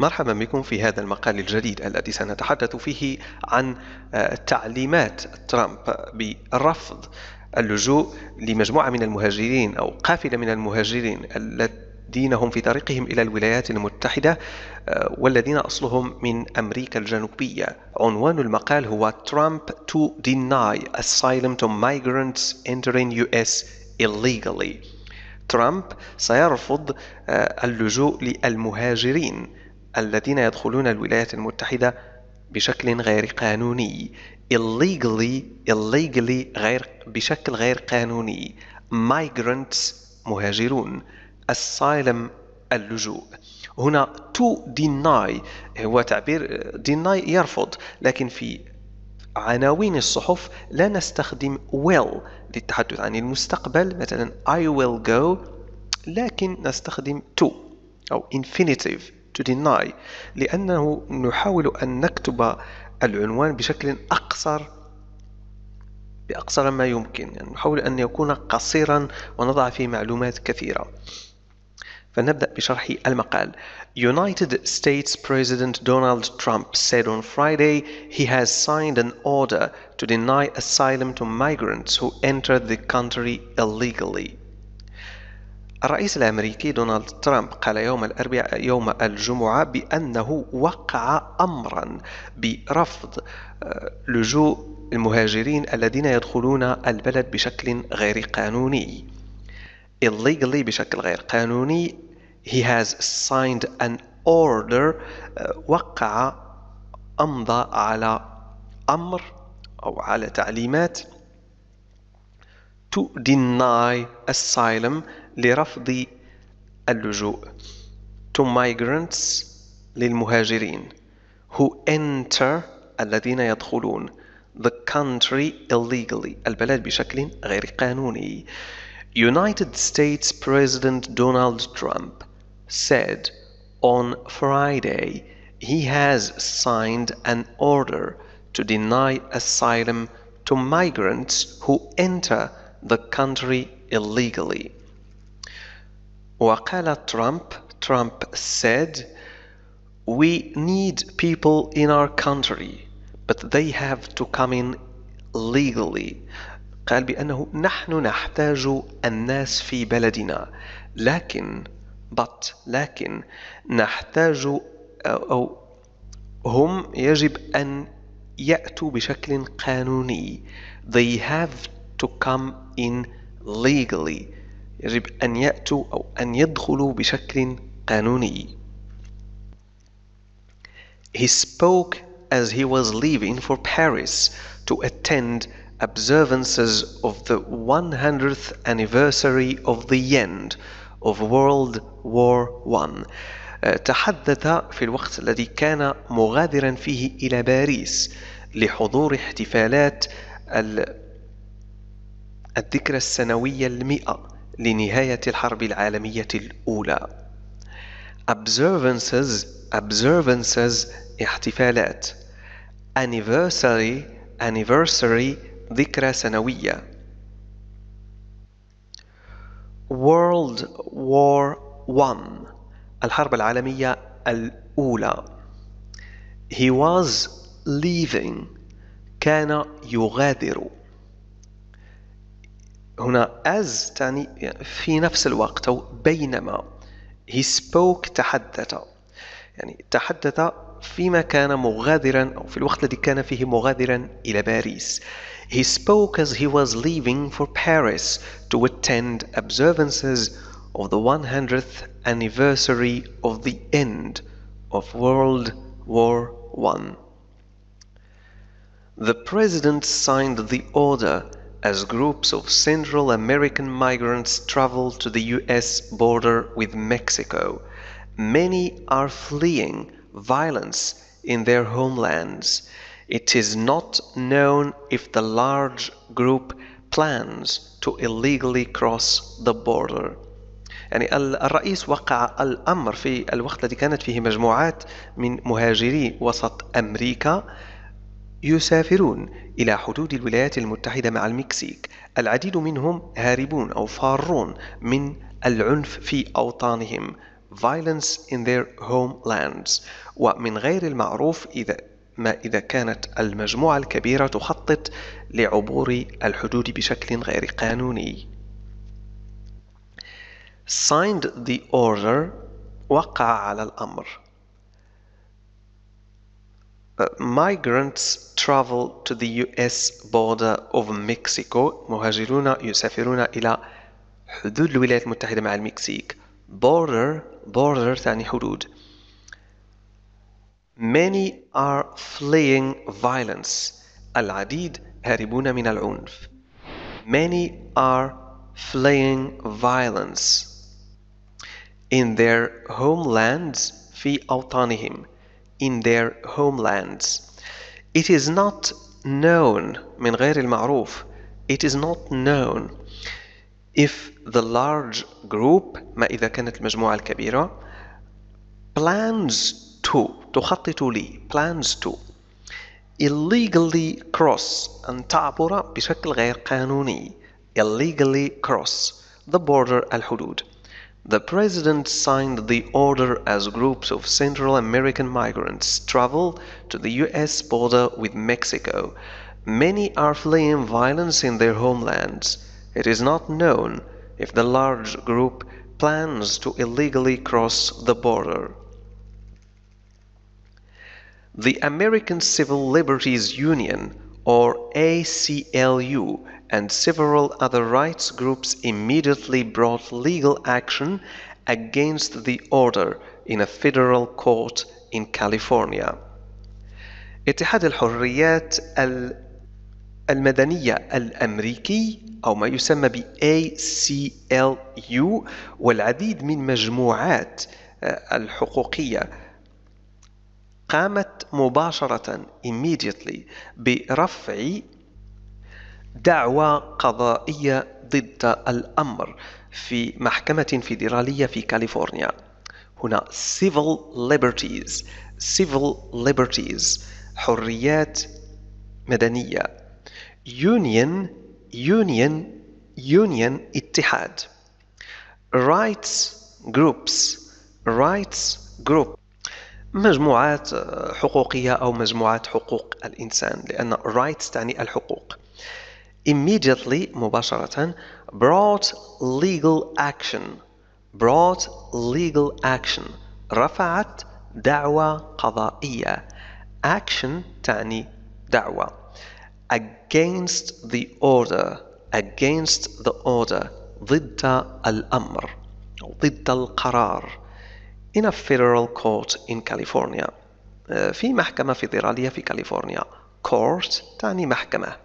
مرحبا بكم في هذا المقال الجديد الذي سنتحدث فيه عن آه، تعليمات ترامب برفض اللجوء لمجموعة من المهاجرين أو قافلة من المهاجرين الذين هم في طريقهم إلى الولايات المتحدة آه، والذين أصلهم من أمريكا الجنوبية. عنوان المقال هو Trump to deny asylum to migrants entering US illegally. ترامب سيرفض آه، اللجوء للمهاجرين. الذين يدخلون الولايات المتحدة بشكل غير قانوني. Illegally illegally غير بشكل غير قانوني. Migrants مهاجرون. Asylum اللجوء. هنا to deny هو تعبير deny يرفض. لكن في عناوين الصحف لا نستخدم will للتحدث عن المستقبل. مثلا I will go لكن نستخدم to أو infinitive. To deny لأنه نحاول أن نكتب العنوان بشكل أقصر بأقصر ما يمكن يعني نحاول أن يكون قصيرا ونضع فيه معلومات كثيرة فنبدأ بشرح المقال United States President Donald Trump said on Friday he has signed an order to deny asylum to migrants who entered the country illegally الرئيس الأمريكي دونالد ترامب قال يوم الأربعاء يوم الجمعة بأنه وقع أمرا برفض آه، لجوء المهاجرين الذين يدخلون البلد بشكل غير قانوني. Illegally بشكل غير قانوني he has signed an order آه، وقع أمضى على أمر أو على تعليمات to deny asylum لرفض اللجوء to migrants للمهاجرين who enter الذين يدخلون the country illegally البلد بشكل غير قانوني United States President Donald Trump said on Friday he has signed an order to deny asylum to migrants who enter the country illegally. وقال ترامب ترامب said we need people in our country but they have to come in legally قال بأنه نحن نحتاج الناس في بلدنا لكن but لكن نحتاج أو هم يجب أن يأتوا بشكل قانوني they have to come in legally يجب أن يأتوا أو أن يدخلوا بشكل قانوني. He spoke as he was leaving for Paris to attend observances of the 100th anniversary of the end of World War I. تحدث في الوقت الذي كان مغادرا فيه إلى باريس لحضور احتفالات الذكرى السنوية المئة لنهاية الحرب العالمية الأولى. Observances observances احتفالات. Anniversary anniversary ذكرى سنوية. World War One الحرب العالمية الأولى. He was leaving. كان يغادر. هنا as تعني في نفس الوقت أو بينما he spoke تحدث يعني تحدث فيما كان مغادرا أو في الوقت الذي كان فيه مغادرا إلى باريس He spoke as he was leaving for Paris to attend observances of the 100th anniversary of the end of World War I. The President signed the order as groups of Central American migrants travel to the US border with Mexico. Many are fleeing violence in their homelands. It is not known if the large group plans to illegally cross the border. يعني الرئيس وقع الأمر في الوقت الذي كانت فيه مجموعات من مهاجري وسط أمريكا يسافرون إلى حدود الولايات المتحدة مع المكسيك العديد منهم هاربون أو فارون من العنف في أوطانهم violence in their homelands ومن غير المعروف إذا ما إذا كانت المجموعة الكبيرة تخطط لعبور الحدود بشكل غير قانوني. Signed the order وقع على الأمر. Migrants travel to the US border of Mexico مهاجرون يسافرون إلى حدود الولايات المتحدة مع المكسيك border border تعني حدود many are fleeing violence العديد هاربون من العنف many are fleeing violence in their homelands في أوطانهم in their homelands it is not known من غير المعروف it is not known if the large group ما إذا كانت المجموعة الكبيرة plans to تخطط لي plans to illegally cross أن تعبر بشكل غير قانوني illegally cross the border الحدود the president signed the order as groups of Central American migrants travel to the US border with Mexico. Many are fleeing violence in their homelands. It is not known if the large group plans to illegally cross the border. The American Civil Liberties Union, or ACLU, and several other rights groups immediately brought legal action against the order in a federal court in California. اتحاد الحريات المدنية الأمريكي أو ما يسمى ب ACLU والعديد من مجموعات الحقوقية قامت مباشرة immediately برفع دعوى قضائية ضد الأمر في محكمة فيدرالية في كاليفورنيا. هنا civil liberties civil liberties حريات مدنية. Union union union اتحاد. Rights groups rights group. مجموعات حقوقية أو مجموعات حقوق الإنسان لأن rights تعني الحقوق. immediately مباشرة brought legal action brought legal action رفعت دعوى قضائية action تعني دعوة against the order against the order ضد الأمر ضد القرار in a federal court in California في محكمة فيدرالية في كاليفورنيا court تعني محكمة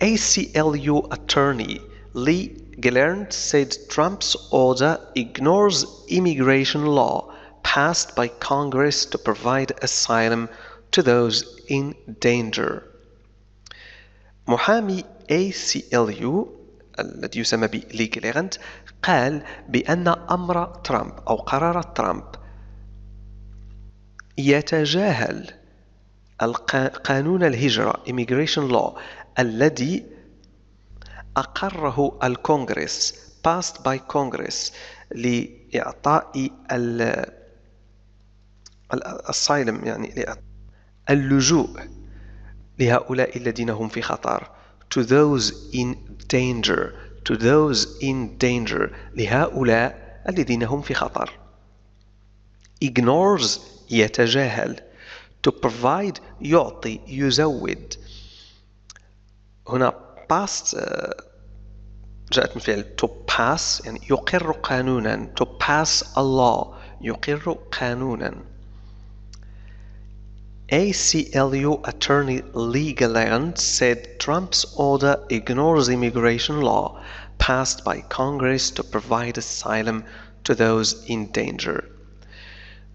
ACLU attorney Lee Gelernt said Trump's order ignores immigration law passed by Congress to provide asylum to those in danger. محامي ACLU الذي يسمى ب لي جيليرنت قال بأن أمر ترامب أو قرار ترامب يتجاهل قانون الهجرة immigration law الذي أقره الكونغرس passed by Congress لإعطاء الأسايلم يعني اللجوء لهؤلاء الذين هم في خطر to those in danger to those in danger لهؤلاء الذين هم في خطر. Ignores يتجاهل. to provide يعطي يزود هنا past جاءت من فعل to pass يعني يقر قانونا to pass a law يقر قانونا ACLU attorney Lee Gallant said Trump's order ignores immigration law passed by Congress to provide asylum to those in danger.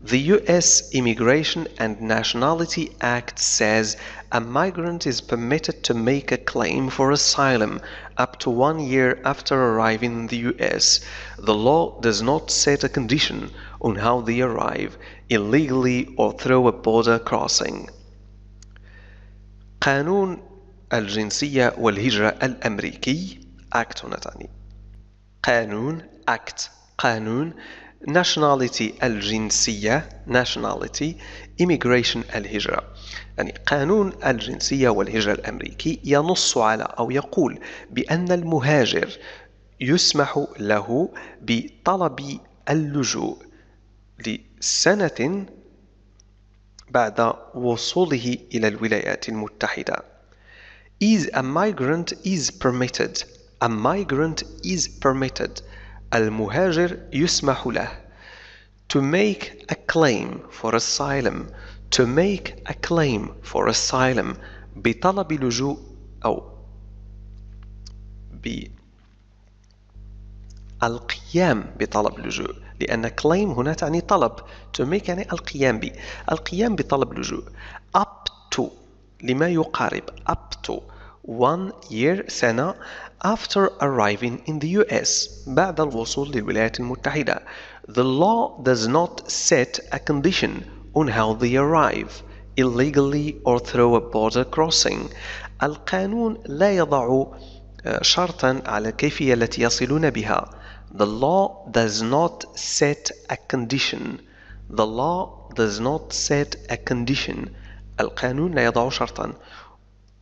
The U.S. Immigration and Nationality Act says a migrant is permitted to make a claim for asylum up to one year after arriving in the U.S. The law does not set a condition on how they arrive, illegally or through a border crossing. قانون الجنسية والهجرة الأمريكي Act هنا تعني قانون Act قانون nationality الجنسية nationality immigration الهجرة يعني قانون الجنسية والهجرة الأمريكي ينص على أو يقول بأن المهاجر يسمح له بطلب اللجوء لسنة بعد وصوله إلى الولايات المتحدة. Is a migrant is permitted. A migrant is permitted. المهاجر يسمح له. To make a claim for asylum. To make a claim for asylum. بطلب لجوء أو بالقيام بطلب لجوء. لأن claim هنا تعني طلب. To make يعني القيام ب. القيام بطلب لجوء. Up to. لما يقارب. Up to. one year سنة after arriving in the US بعد الوصول للولايات المتحدة the law does not set a condition on how they arrive illegally or through a border crossing القانون لا يضع شرطا على الكيفية التي يصلون بها the law does not set a condition the law does not set a condition القانون لا يضع شرطا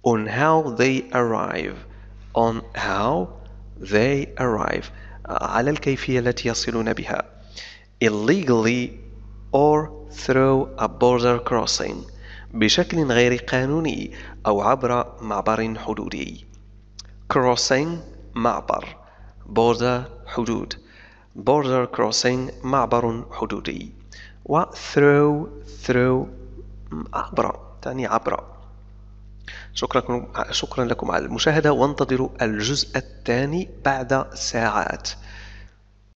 On how they arrive on how they arrive على الكيفية التي يصلون بها illegally or through a border crossing بشكل غير قانوني أو عبر معبر حدودي crossing معبر border حدود border crossing معبر حدودي و through through عبر تعني عبر شكرا شكرا لكم على المشاهدة وانتظروا الجزء الثاني بعد ساعات.